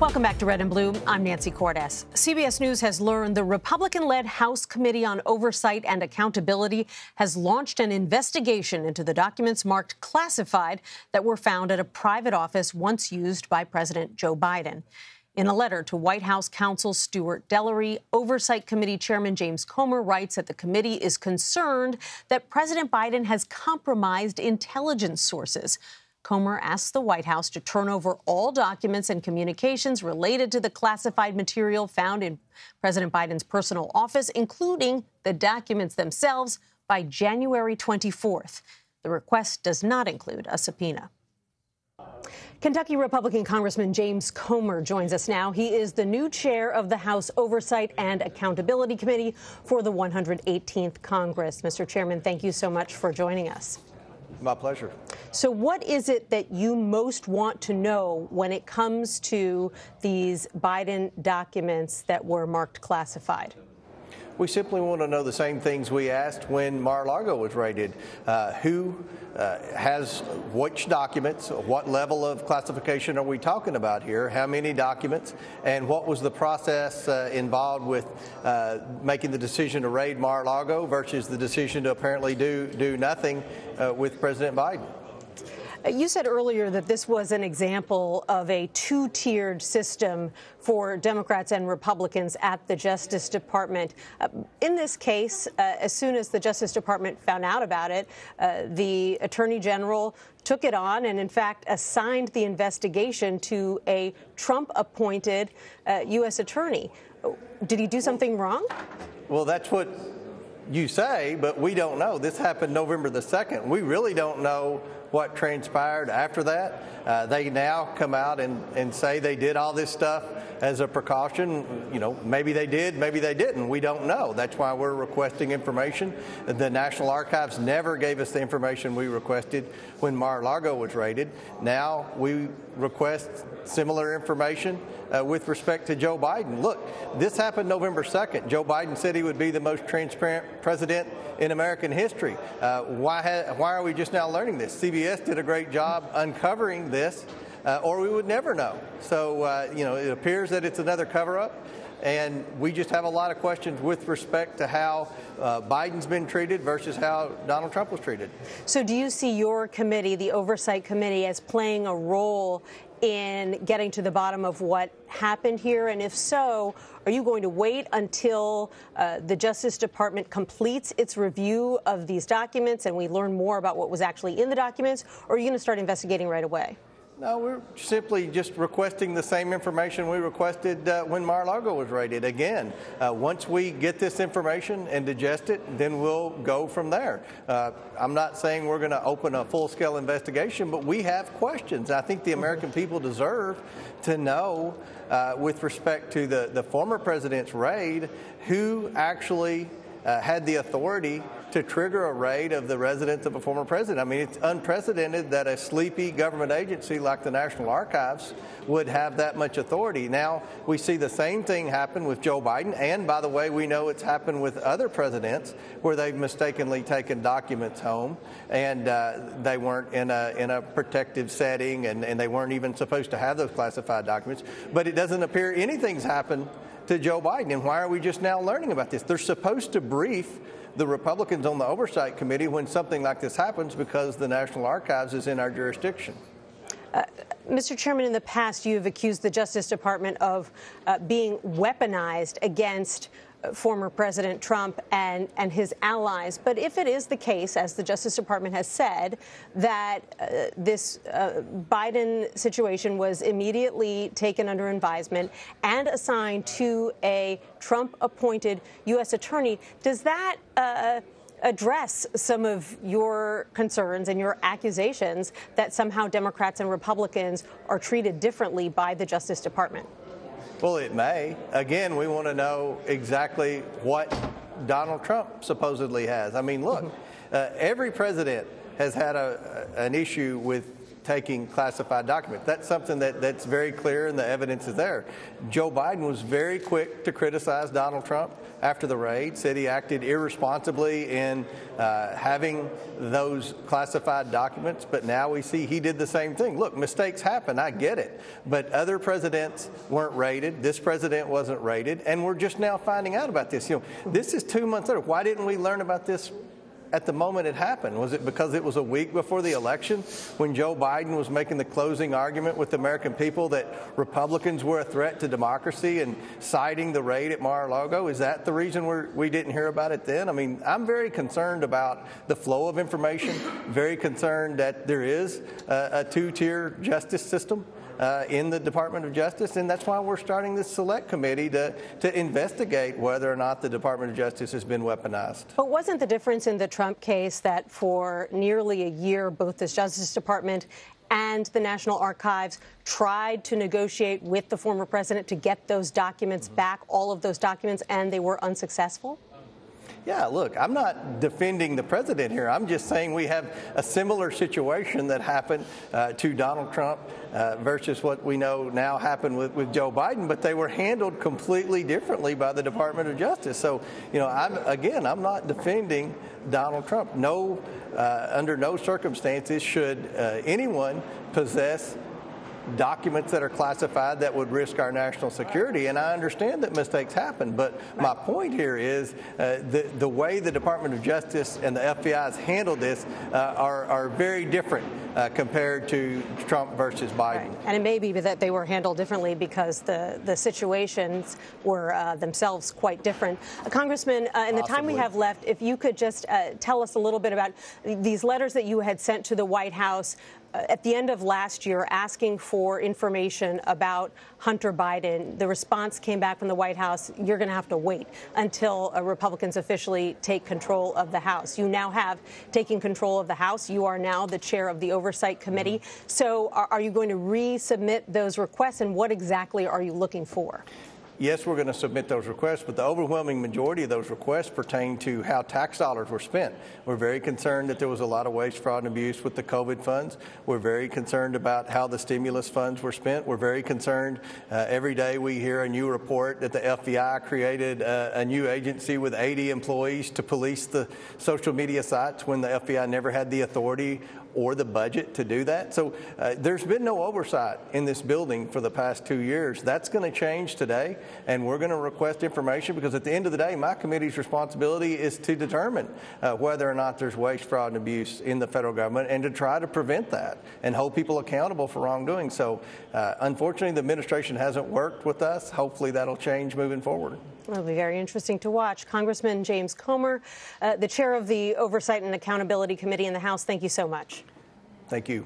Welcome back to Red and Blue. I'm Nancy Cordes. CBS News has learned the Republican led House Committee on Oversight and Accountability has launched an investigation into the documents marked classified that were found at a private office once used by President Joe Biden. In a letter to White House counsel Stuart Delery, Oversight Committee Chairman James Comer writes that the committee is concerned that President Biden has compromised intelligence sources. Comer asked the White House to turn over all documents and communications related to the classified material found in President Biden's personal office, including the documents themselves, by January 24th. The request does not include a subpoena. Kentucky Republican Congressman James Comer joins us now. He is the new chair of the House Oversight and Accountability Committee for the 118th Congress. Mr. Chairman, thank you so much for joining us. My pleasure. So, what is it that you most want to know when it comes to these Biden documents that were marked classified? We simply want to know the same things we asked when Mar-a-Lago was raided. Uh, who uh, has which documents? What level of classification are we talking about here? How many documents? And what was the process uh, involved with uh, making the decision to raid Mar-a-Lago versus the decision to apparently do do nothing uh, with President Biden? You said earlier that this was an example of a two tiered system for Democrats and Republicans at the Justice Department. Uh, in this case, uh, as soon as the Justice Department found out about it, uh, the Attorney General took it on and, in fact, assigned the investigation to a Trump appointed U.S. Uh, attorney. Did he do something wrong? Well, that's what you say, but we don't know. This happened November the 2nd. We really don't know what transpired after that. Uh, they now come out and, and say they did all this stuff as a precaution. You know, maybe they did, maybe they didn't. We don't know. That's why we're requesting information. The National Archives never gave us the information we requested when Mar-a-Lago was raided. Now we request similar information uh, with respect to Joe Biden. Look, this happened November 2nd. Joe Biden said he would be the most transparent president in American history. Uh, why, ha- why are we just now learning this? CBS did a great job uncovering this, uh, or we would never know. So, uh, you know, it appears that it's another cover up. And we just have a lot of questions with respect to how uh, Biden's been treated versus how Donald Trump was treated. So, do you see your committee, the Oversight Committee, as playing a role in getting to the bottom of what happened here? And if so, are you going to wait until uh, the Justice Department completes its review of these documents and we learn more about what was actually in the documents, or are you going to start investigating right away? No, we're simply just requesting the same information we requested uh, when Mar-a-Lago was raided. Again, uh, once we get this information and digest it, then we'll go from there. Uh, I'm not saying we're going to open a full-scale investigation, but we have questions. I think the American people deserve to know, uh, with respect to the, the former president's raid, who actually uh, had the authority to trigger a raid of the residence of a former president. I mean, it's unprecedented that a sleepy government agency like the National Archives would have that much authority. Now, we see the same thing happen with Joe Biden, and by the way, we know it's happened with other presidents where they've mistakenly taken documents home and uh, they weren't in a, in a protective setting and, and they weren't even supposed to have those classified documents. But it doesn't appear anything's happened to Joe Biden. And why are we just now learning about this? They're supposed to brief the Republicans on the Oversight Committee when something like this happens because the National Archives is in our jurisdiction. Uh, Mr. Chairman, in the past, you have accused the Justice Department of uh, being weaponized against former President Trump and, and his allies. But if it is the case, as the Justice Department has said, that uh, this uh, Biden situation was immediately taken under advisement and assigned to a Trump appointed U.S. attorney, does that uh, address some of your concerns and your accusations that somehow Democrats and Republicans are treated differently by the Justice Department? Well, it may. Again, we want to know exactly what Donald Trump supposedly has. I mean, look, mm-hmm. uh, every president has had a, an issue with taking classified documents. That's something that, that's very clear and the evidence is there. Joe Biden was very quick to criticize Donald Trump after the raid, said he acted irresponsibly in uh, having those classified documents, but now we see he did the same thing. Look, mistakes happen, I get it, but other presidents weren't raided. This president wasn't raided, and we're just now finding out about this. You know, this is two months later. Why didn't we learn about this at the moment it happened? Was it because it was a week before the election when Joe Biden was making the closing argument with the American people that Republicans were a threat to democracy and citing the raid at Mar a Lago? Is that the reason we're, we didn't hear about it then? I mean, I'm very concerned about the flow of information, very concerned that there is a, a two tier justice system uh, in the Department of Justice, and that's why we're starting this select committee to, to investigate whether or not the Department of Justice has been weaponized. But wasn't the difference in the Trump case that for nearly a year, both the Justice Department and the National Archives tried to negotiate with the former president to get those documents mm-hmm. back, all of those documents, and they were unsuccessful? Yeah, look, I'm not defending the president here. I'm just saying we have a similar situation that happened uh, to Donald Trump uh, versus what we know now happened with, with Joe Biden, but they were handled completely differently by the Department of Justice. So, you know, I'm, again, I'm not defending Donald Trump. No, uh, under no circumstances should uh, anyone possess documents that are classified that would risk our national security. And I understand that mistakes happen, but my point here is uh, the, the way the Department of Justice and the FBI has handled this uh, are, are very different uh, compared to Trump versus Biden. Right. And it may be that they were handled differently because the, the situations were uh, themselves quite different. Uh, Congressman, uh, in the time we have left, if you could just tell us a little bit about these letters that you had sent to the White House at the end of last year asking for information about Hunter Biden. The response came back from the White House you're going to have to wait until uh, Republicans officially take control of the House. You now have taken control of the House. You are now the chair of the Oversight Committee. Mm-hmm. So, are, are you going to resubmit those requests, and what exactly are you looking for? Yes, we're going to submit those requests, but the overwhelming majority of those requests pertain to how tax dollars were spent. We're very concerned that there was a lot of waste, fraud, and abuse with the COVID funds. We're very concerned about how the stimulus funds were spent. We're very concerned. Uh, every day we hear a new report that the FBI created a, a new agency with 80 employees to police the social media sites when the FBI never had the authority or the budget to do that. So uh, there's been no oversight in this building for the past two years. That's going to change today, and we're going to request information because at the end of the day, my committee's responsibility is to determine uh, whether or not there's waste, fraud, and abuse in the federal government and to try to prevent that and hold people accountable for wrongdoing. So uh, unfortunately, the administration hasn't worked with us. Hopefully, that'll change moving forward. It'll be very interesting to watch. Congressman James Comer, uh, the chair of the Oversight and Accountability Committee in the House, thank you so much. Thank you.